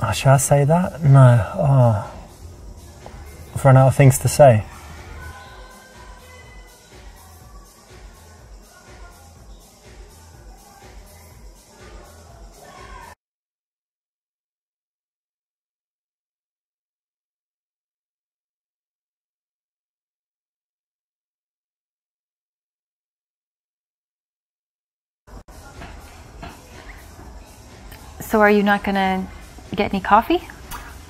Oh, should I say that? No. Oh. I've run out of things to say. So are you not gonna get any coffee?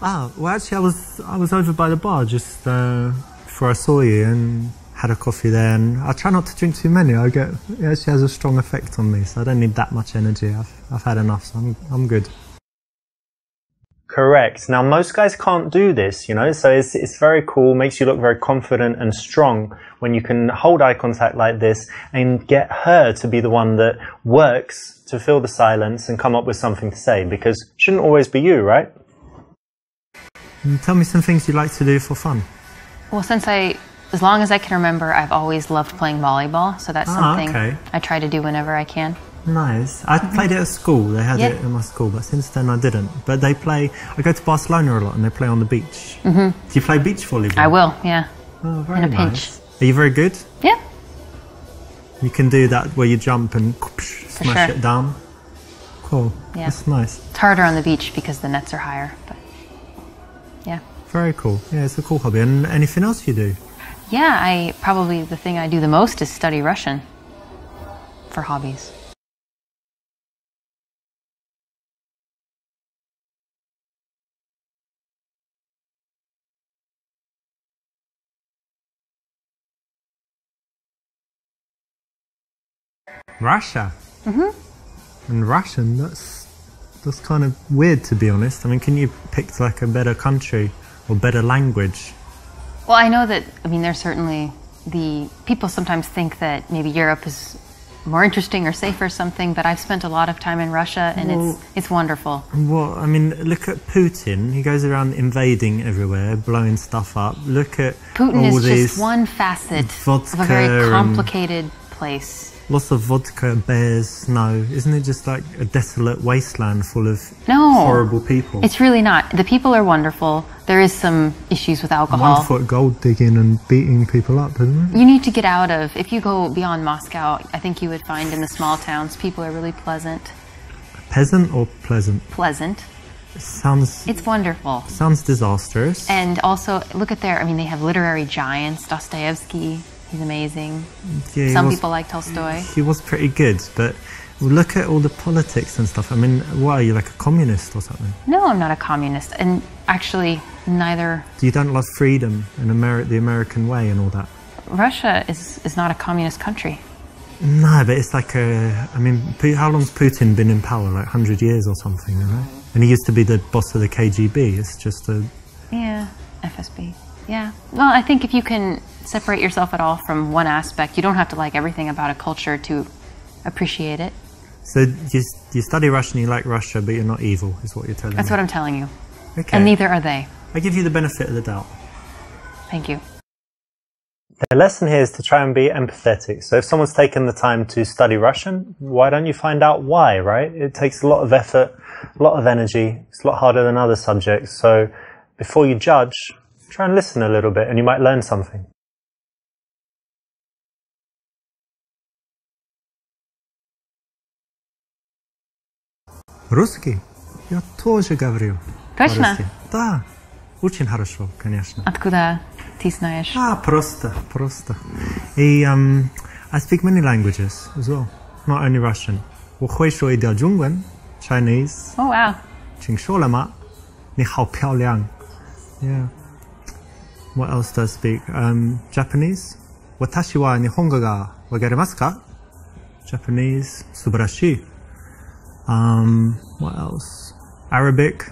Ah, well, actually, I was I was over by the bar just uh, before I saw you and had a coffee there. And I try not to drink too many. I get it actually has a strong effect on me, so I don't need that much energy. I've I've had enough, so I'm I'm good. Correct. Now, most guys can't do this, you know, so it's, it's very cool, makes you look very confident and strong when you can hold eye contact like this and get her to be the one that works to fill the silence and come up with something to say because it shouldn't always be you, right? And tell me some things you like to do for fun. Well, since I, as long as I can remember, I've always loved playing volleyball. So that's Ah, something okay. I try to do whenever I can. Nice. I played it at school. They had Yeah. it in my school, but since then I didn't. But they play. I go to Barcelona a lot, and they play on the beach. Mm-hmm. Do you play beach volleyball? I will, yeah. Oh, very in a nice. pinch. Are you very good? Yeah. You can do that where you jump and smash sure. it down. Cool. Yeah. That's nice. It's harder on the beach because the nets are higher, but yeah. Very cool. Yeah, it's a cool hobby. And anything else you do? Yeah, I probably the thing I do the most is study Russian for hobbies. Russia. Mm-hmm. And Russian. That's that's kind of weird, to be honest. I mean, can you pick like a better country or better language? Well, I know that I mean there's certainly the people sometimes think that maybe Europe is more interesting or safer or something, but I've spent a lot of time in Russia and Well- it's it's wonderful. Well, I mean, look at Putin. He goes around invading everywhere, blowing stuff up. Look at Putin all is these just one facet of a very complicated place. Lots of vodka, bears, snow. Isn't it just like a desolate wasteland full of No. horrible people? It's really not. The people are wonderful. There is some issues with alcohol. One foot gold digging and beating people up, isn't it? You need to get out of. If you go beyond Moscow, I think you would find in the small towns people are really pleasant. Peasant or pleasant? Pleasant. Sounds It's wonderful. sounds disastrous. And also, look at their. I mean, they have literary giants. Dostoevsky, he's amazing. Yeah, he Some was- people like Tolstoy. He was pretty good, but look at all the politics and stuff. I mean, why are you like a communist or something? No, I'm not a communist, and actually, neither. You don't love freedom and Ameri- the American way and all that. Russia is is not a communist country. No, but it's like a. I mean, how long's Putin been in power? Like hundred years or something, you know? And he used to be the boss of the KGB. It's just a. Yeah, FSB. Yeah. Well, I think if you can separate yourself at all from one aspect, you don't have to like everything about a culture to appreciate it. So you you study Russian, you like Russia, but you're not evil, is what you're telling That's me. That's what I'm telling you. Okay. And neither are they. I give you the benefit of the doubt. Thank you. The lesson here is to try and be empathetic. So if someone's taken the time to study Russian, why don't you find out why, right? It takes a lot of effort, a lot of energy. It's a lot harder than other subjects. So before you judge, try and listen a little bit and you might learn something. Русский? Я тоже говорю. Точно? по-русски. Да. Очень хорошо, конечно. Откуда ты знаешь? Ah, просто, просто. И, um, I speak many languages as well, not only Russian. 我会说一点中文 Chinese, Oh, wow. 请说了吗？你好漂亮。Yeah. What else does speak? Um, Japanese. Watashi wa nihongo ga ka? Japanese. Subarashi. Um, what else? Arabic.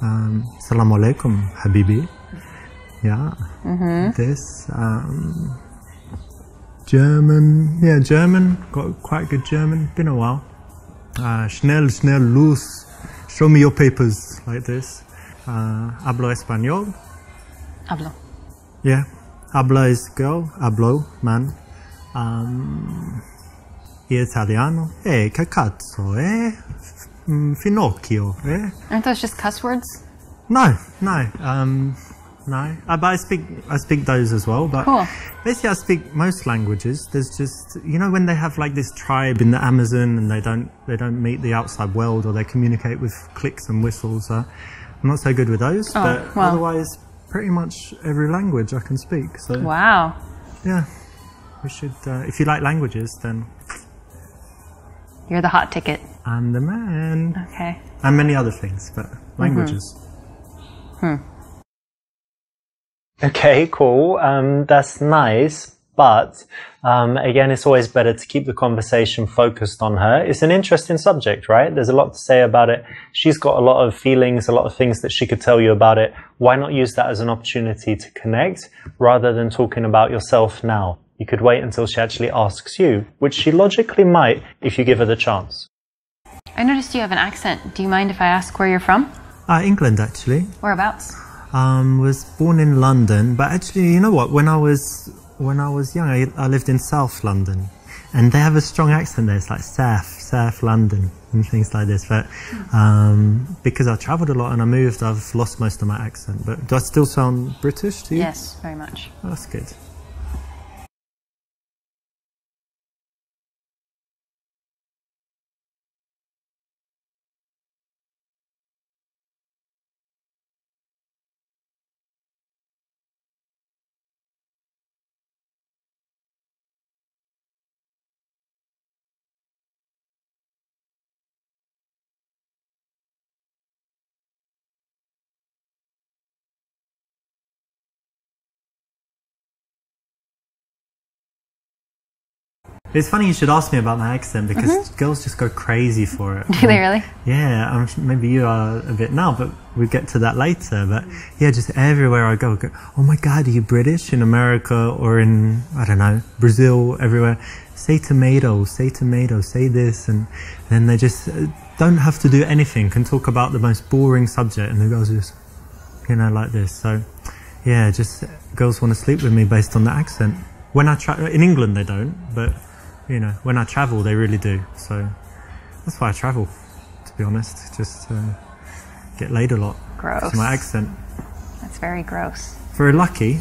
Um, Salaam alaikum, habibi. Yeah. hmm. This. Um, German. Yeah, German. Got quite good German. Been a while. Uh, schnell, schnell, los. Show me your papers like this. Uh, hablo español. Hablo. Yeah. Habla is girl. Hablo, man. Um, italiano. Eh, che cazzo, eh? mm, finocchio. Eh? Aren't those just cuss words? No, no, um, no. Uh, but I speak, I speak those as well. But Cool. basically, I speak most languages. There's just, you know, when they have like this tribe in the Amazon and they don't, they don't meet the outside world or they communicate with clicks and whistles. Uh, I'm not so good with those. Oh, but well. otherwise, pretty much every language I can speak. So Wow. yeah, we should. Uh, if you like languages, then You're the hot ticket. I'm the man. Okay. And many other things, but languages. Hmm. Okay, cool. Um, that's nice. But um, again, it's always better to keep the conversation focused on her. It's an interesting subject, right? There's a lot to say about it. She's got a lot of feelings, a lot of things that she could tell you about it. Why not use that as an opportunity to connect rather than talking about yourself now? You could wait until she actually asks you, which she logically might if you give her the chance. I noticed you have an accent. Do you mind if I ask where you're from? Uh, England, actually. Whereabouts? Um, was born in London, but actually, you know what? When I was when I was young, I, I lived in South London, and they have a strong accent there. It's like South, South London, and things like this. But um, because I travelled a lot and I moved, I've lost most of my accent. But do I still sound British to you? Yes, very much. Oh, that's good. It's funny you should ask me about my accent because girls just go crazy for it. Do they really? Yeah, um, maybe you are a bit now, but we'll get to that later. But yeah, just everywhere I go, I go, oh my God, are you British in America or in, I don't know, Brazil, everywhere? Say tomato, say tomato, say this. And then they just uh, don't have to do anything, can talk about the most boring subject. And the girls are just, you know, like this. So yeah, just girls want to sleep with me based on the accent. When I tra- in England, they don't, but you know, when I travel, they really do. So that's why I travel, to be honest. Just uh, get laid a lot. Gross. My accent. That's very gross. Very lucky.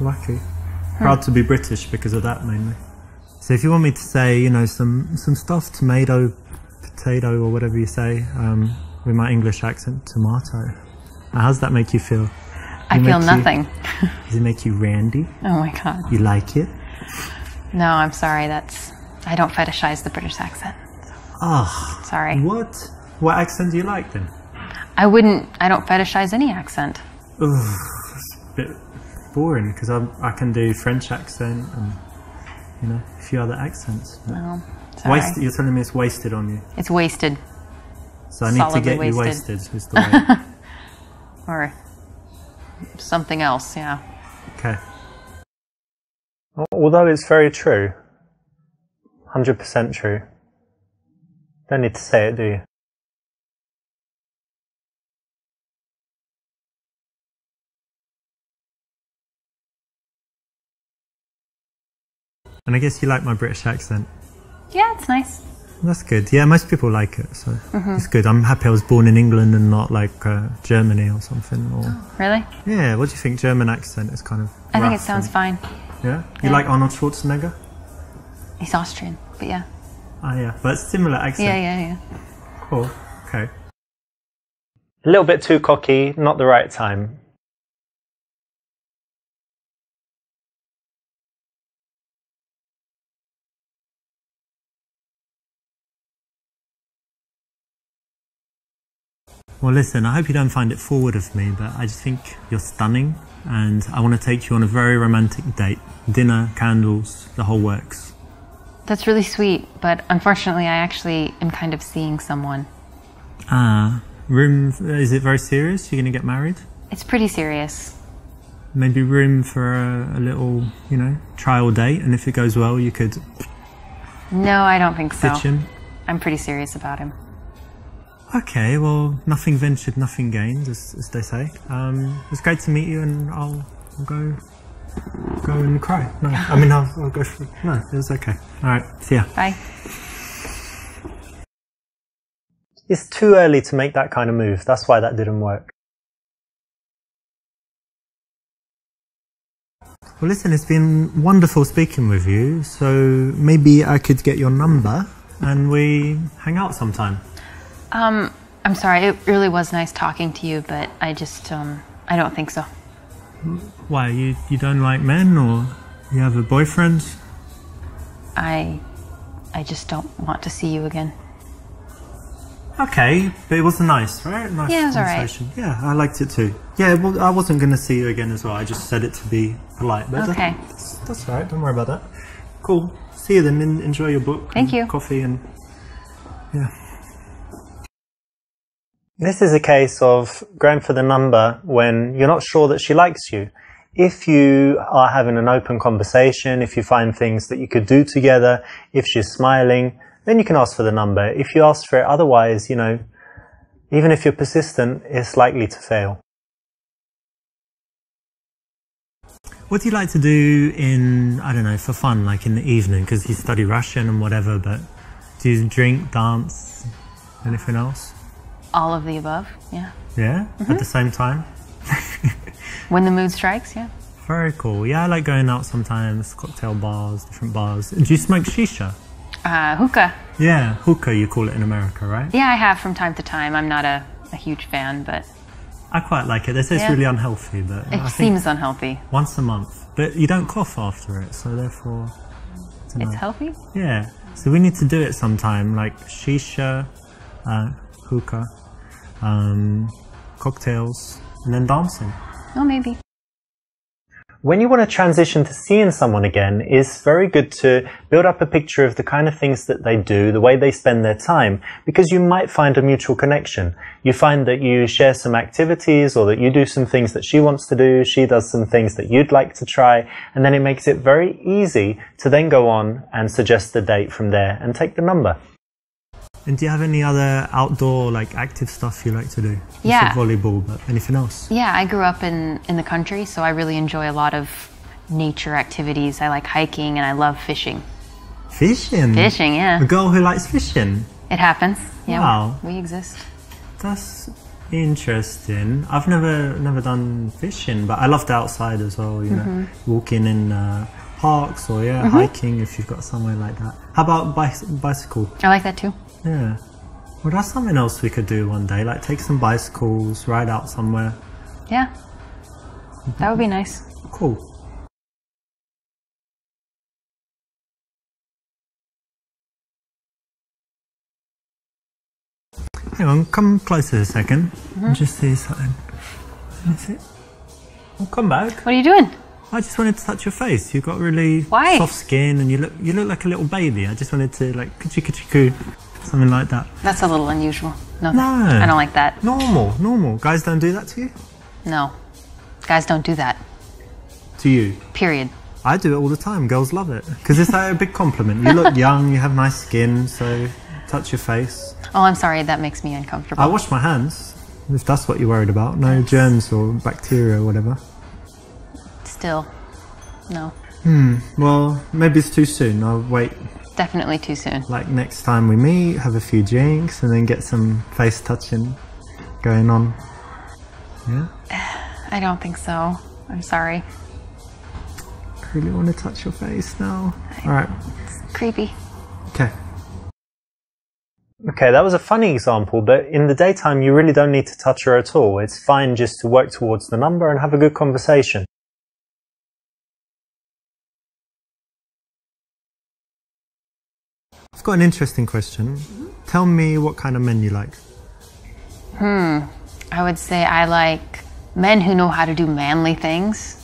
Lucky. Proud to be British because of that mainly. So if you want me to say, you know, some some stuff, tomato, potato, or whatever you say, um, with my English accent, tomato. Now, does that make you feel? I feel make you- nothing. Does it make you randy? Oh my god. You like it? No, I'm sorry. That's I don't fetishize the British accent. Ah, Sorry. what? What accent do you like then? I wouldn't. I don't fetishize any accent. Ugh, it's a bit boring because I I can do French accent and you know a few other accents. No. Sorry. Waste, you're telling me it's wasted on you, It's wasted so I need to get you wasted. wasted. Is the way. or something else. Yeah. okay. Although it's very true, 100% true. Don't need to say it, do you? And I guess you like my British accent. Yeah, it's nice. That's good. Yeah, most people like it, so Mm-hmm. it's good. I'm happy I was born in England and not like uh, Germany or something. Or Really? yeah, what do you think? German accent is kind of. I think it sounds and- fine. Yeah, you Yeah. like Arnold Schwarzenegger? He's Austrian, but yeah. Ah, yeah, but similar accent. Yeah, yeah, yeah. Cool. Okay. A little bit too cocky, not the right time. Well, listen, I hope you don't find it forward of me, but I just think you're stunning, and I want to take you on a very romantic date. Dinner, candles, the whole works. That's really sweet, but unfortunately, I actually am kind of seeing someone. Ah, room. Is it very serious? You're going to get married? It's pretty serious. Maybe room for a, a little, you know, trial date, and if it goes well, you could No, I don't think so. pitch in. I'm pretty serious about him. Okay, well, nothing ventured, nothing gained, as, as they say. Um, it was great to meet you, and I'll, I'll go go and cry. No, I mean, I'll, I'll go for. No, it was okay. All right, see ya. Bye. it's too early to make that kind of move. That's why that didn't work. Well, listen, it's been wonderful speaking with you. So maybe I could get your number and we hang out sometime. Um, I'm sorry. It really was nice talking to you, but I just um, I don't think so. Why you you don't like men or you have a boyfriend? I I just don't want to see you again. Okay, but it was nice, right? Nice Yeah, it was alright. conversation. Yeah, I liked it too. Yeah, well, I wasn't going to see you again as well. I just said it to be polite. But Okay. that's, that's all right. Don't worry about that. Cool. See you then. En- Enjoy your book. Thank and you. Coffee and yeah. This is a case of going for the number when you're not sure that she likes you. If you are having an open conversation, if you find things that you could do together, if she's smiling, then you can ask for the number. If you ask for it otherwise, you know, even if you're persistent, it's likely to fail. What do you like to do in I don't know for fun, like in the evening? Because you study Russian and whatever. But do you drink, dance, anything else? All of the above. Yeah. Yeah, Mm-hmm. at the same time. When the mood strikes. Yeah. Very cool. Yeah, I like going out sometimes, cocktail bars, different bars. Do you smoke shisha? Uh, hookah. Yeah, hookah you call it in America, right? Yeah, I have from time to time. I'm not a, a huge fan, but I quite like it. They say it's really unhealthy, but it I seems unhealthy. once a month. But you don't cough after it, so therefore, It's healthy. yeah. So we need to do it sometime, like shisha, uh, hookah, um, cocktails, and then dancing. Oh, maybe. When you want to transition to seeing someone again, it's very good to build up a picture of the kind of things that they do, the way they spend their time, because you might find a mutual connection. You find that you share some activities or that you do some things that she wants to do, she does some things that you'd like to try, and then it makes it very easy to then go on and suggest the date from there and take the number. And do you have any other outdoor, like active stuff you like to do? Yeah. volleyball, but anything else? Yeah, I grew up in, in the country, so I really enjoy a lot of nature activities. I like hiking and I love fishing. Fishing. Fishing, yeah. A girl who likes fishing. It happens. Yeah, Wow. we exist. That's interesting. I've never never done fishing, but I love the outside as well. You know, walking in uh, parks or yeah, hiking if you've got somewhere like that. How about bicy- bicycle? I like that too. Yeah. Well, that's something else we could do one day. Like take some bicycles, ride out somewhere. Yeah. That would be nice. Cool. Hang on, come closer a 2nd mm-hmm. Just see something. Is it? Oh, come back. What are you doing? I just wanted to touch your face. You've got really Why? soft skin, and you look you look like a little baby. I just wanted to like kuchi kuchi coo, something like that. That's a little unusual. No, No. I don't like that. Normal, normal. Guys don't do that to you. No. Guys don't do that. To you. Period. I do it all the time. Girls love it because it's like a big compliment. You look young, you have nice skin, so touch your face. Oh, I'm sorry. That makes me uncomfortable. I wash my hands if that's what you're worried about. No germs or bacteria or whatever. Still. No. Hmm. Well, maybe it's too soon. I'll wait. Definitely too soon. Like next time we meet, have a few drinks, and then get some face touching going on. Yeah. I don't think so. I'm sorry. I really want to touch your face now. All right. Creepy. Okay. Okay, that was a funny example, but in the daytime, you really don't need to touch her at all. It's fine just to work towards the number and have a good conversation. Got an interesting question. Tell me what kind of men you like. Hmm. I would say I like men who know how to do manly things.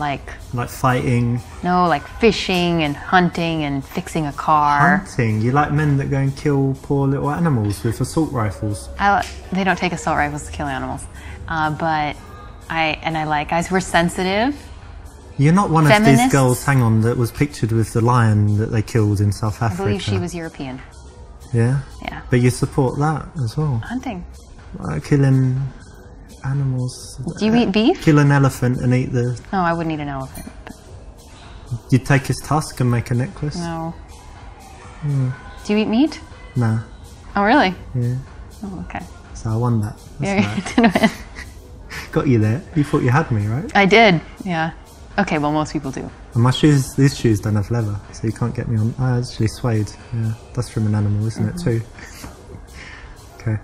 Like, Like fighting, no, like fishing and hunting and fixing a car. hunting. You like men that go and kill poor little animals with assault rifles. I, they don't take assault rifles to kill animals. Uh, but I, and I like guys who are sensitive. You're not one of these girls, hang on, that was pictured with the lion that they killed in South Africa. I believe she was European. Yeah? Yeah. But you support that as well. Hunting. Like killing animals. Do you eat beef? Kill an elephant and eat the. No, I wouldn't eat an elephant. But You take his tusk and make a necklace? no. Hmm. Do you eat meat? Nah. Oh, really? Yeah. Oh, okay. So I won that. Yeah, That's right. did win. Got you there. You thought you had me, right? I did. Yeah. Okay. Well, most people do. And my shoes, these shoes don't have leather, so you can't get me on. Ah, actually suede. Yeah, that's from an animal, isn't it, too? okay.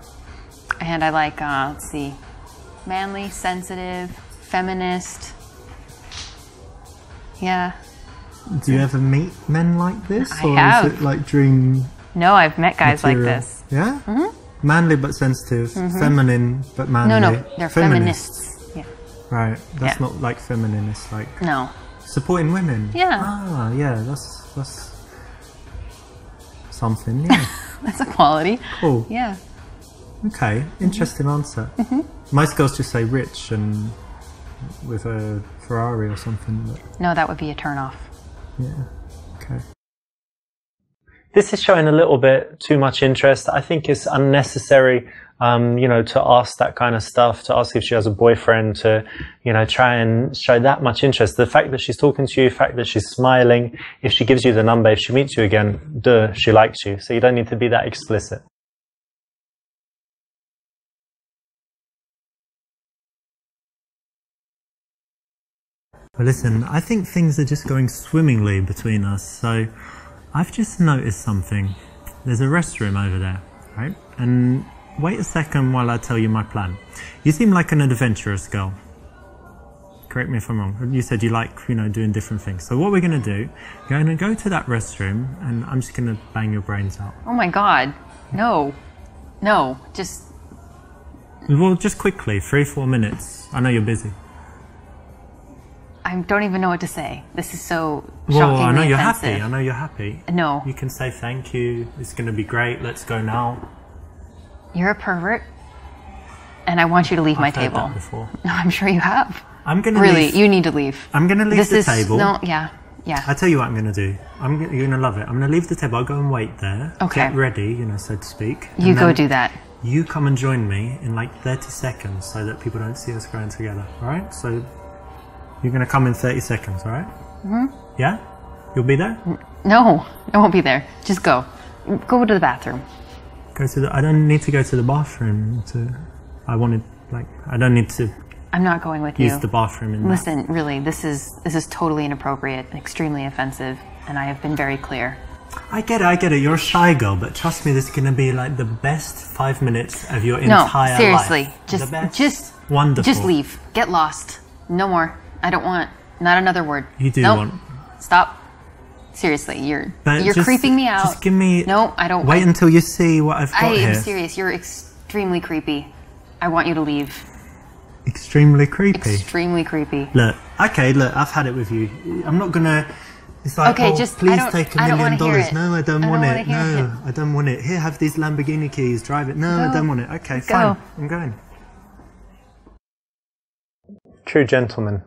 And I like. Uh, let's see. Manly, sensitive, feminist. Yeah. Do you ever meet men like this? I or have. is it like dream No, I've met guys like this. Yeah? Mm-hmm. Manly but sensitive, Hmm. feminine but manly. No, no, they're feminists. Yeah. Right, that's Yeah. not like feminine, it's like No. supporting women. Yeah. Ah, yeah, that's that's something. Yeah, That's a quality. cool. Yeah. Okay, interesting answer. Mm-hmm. Most girls just say rich and with a Ferrari or something. But No, that would be a turn off. yeah, okay. This is showing a little bit too much interest. I think it's unnecessary, um, you know, to ask that kind of stuff, to ask if she has a boyfriend, to, you know, try and show that much interest. The fact that she's talking to you, the fact that she's smiling, if she gives you the number, if she meets you again, duh, she likes you. So you don't need to be that explicit. Well, listen, I think things are just going swimmingly between us. So I've just noticed something. There's a restroom over there, right? And wait a second while I tell you my plan. You seem like an adventurous girl. Correct me if I'm wrong. You said you like, you know, doing different things. So what we're going to do, you're going to go to that restroom and I'm just going to bang your brains out. Oh my God. No. No. Just. Well, just quickly, three, four minutes. I know you're busy. I don't even know what to say. This is so Well, shockingly I know you're offensive. happy. I know you're happy. No. You can say thank you. It's going to be great. Let's go now. You're a pervert, and I want you to leave my I've heard table. that before. No, I'm sure you have. I'm going to leave Really, leave. you need to leave. I'm going to leave this the is table. no. Yeah. Yeah. I tell you what I'm going to do. I'm you're going to love it. I'm going to leave the table. I'll go and wait there. Okay. Get ready, you know, so to speak. you go do that. You come and join me in like 30 seconds, so that people don't see us going together. All right? So you're going to come in 30 seconds. All right? Mm-hmm. Yeah. You'll be there. No, I won't be there. Just go. Go to the bathroom. Go to the. I don't need to go to the bathroom. To. I wanted like. I don't need to I'm not going with use you. the bathroom in that. Listen, really, this is this is totally inappropriate, and extremely offensive, and I have been very clear. I get it, I get it. You're a shy girl, but trust me, this is gonna be like the best five minutes of your No, entire seriously, life. just the best. just wonderful. Just leave. Get lost. No more. I don't want. Not another word. You do Nope. want. Stop. Seriously, you're But you're just- creeping me out. Just give me. No, I don't. Want Wait I, until you see what I've got I here. am serious. You're extremely creepy. I want you to leave. Extremely creepy. Extremely creepy. look, okay, look, I've had it with you. I'm not gonna. It's like, Okay, oh, just- please take a million dollars. No, I don't I don't want it. No, it. I don't want it. Here, have these Lamborghini keys. Drive it. No, I don't want it. Okay, Go. fine. I'm going. True gentleman.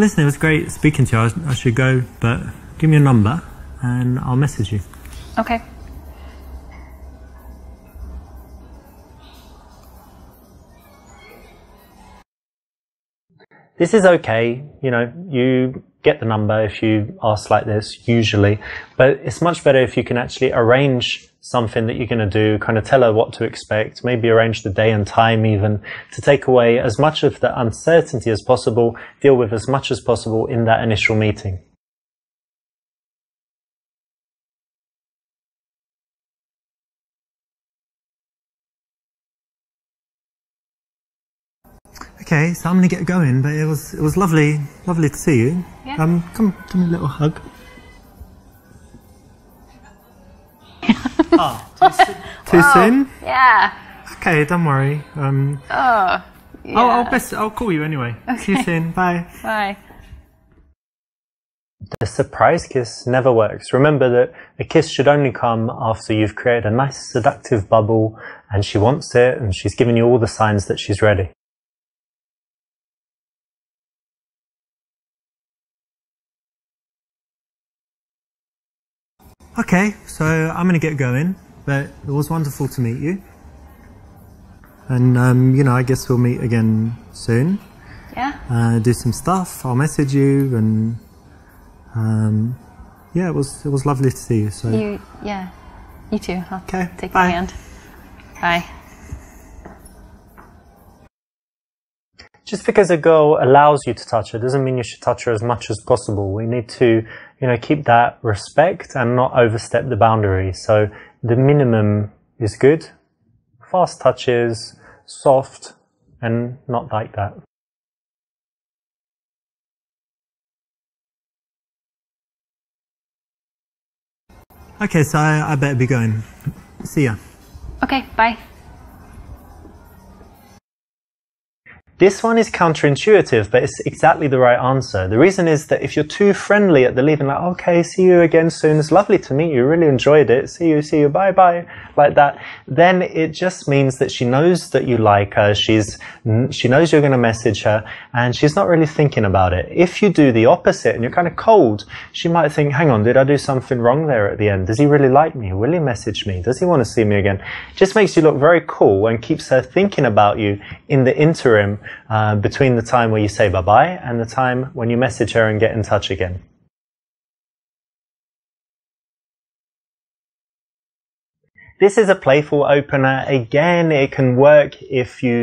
Listen, it was great speaking to you. I, I should go, but give me a number and I'll message you. Okay. This is okay. You know, you get the number if you ask like this, usually. But it's much better if you can actually arrange something that you're going to do, kind of tell her what to expect, maybe arrange the day and time even, to take away as much of the uncertainty as possible, deal with as much as possible in that initial meeting. Okay, so I'm gonna get going, but it was it was lovely, lovely to see you. Yeah. Um, come, give me a little hug. oh, too, soon? too soon? Yeah. Okay, don't worry. Um, Oh. I'll, I'll best I'll call you anyway. See you soon. Bye. Bye. The surprise kiss never works. Remember that a kiss should only come after you've created a nice seductive bubble and she wants it and she's given you all the signs that she's ready. Okay, so I'm going to get going, but it was wonderful to meet you. And, um, you know, I guess we'll meet again soon. Yeah. Uh, do some stuff. I'll message you and, um, yeah, it was, it was lovely to see you. So, You, yeah. You too. I'll Okay, take bye. your hand. Bye. Just because a girl allows you to touch her doesn't mean you should touch her as much as possible. We need to, you know, keep that respect and not overstep the boundary. So the minimum is good. Fast touches, soft, and not like that. okay, so I, I better be going. See ya. Okay, bye. This one is counterintuitive, but it's exactly the right answer. The reason is that if you're too friendly at the leaving, like, okay, see you again soon, it's lovely to meet you, really enjoyed it, see you, see you, bye bye, like that, then it just means that she knows that you like her, she's, she knows you're going to message her, and she's not really thinking about it. If you do the opposite and you're kind of cold, she might think, hang on, did I do something wrong there at the end? Does he really like me? Will he message me? Does he want to see me again? just makes you look very cool and keeps her thinking about you in the interim uh, between the time where you say bye bye and the time when you message her and get in touch again. This is a playful opener. Again, it can work if you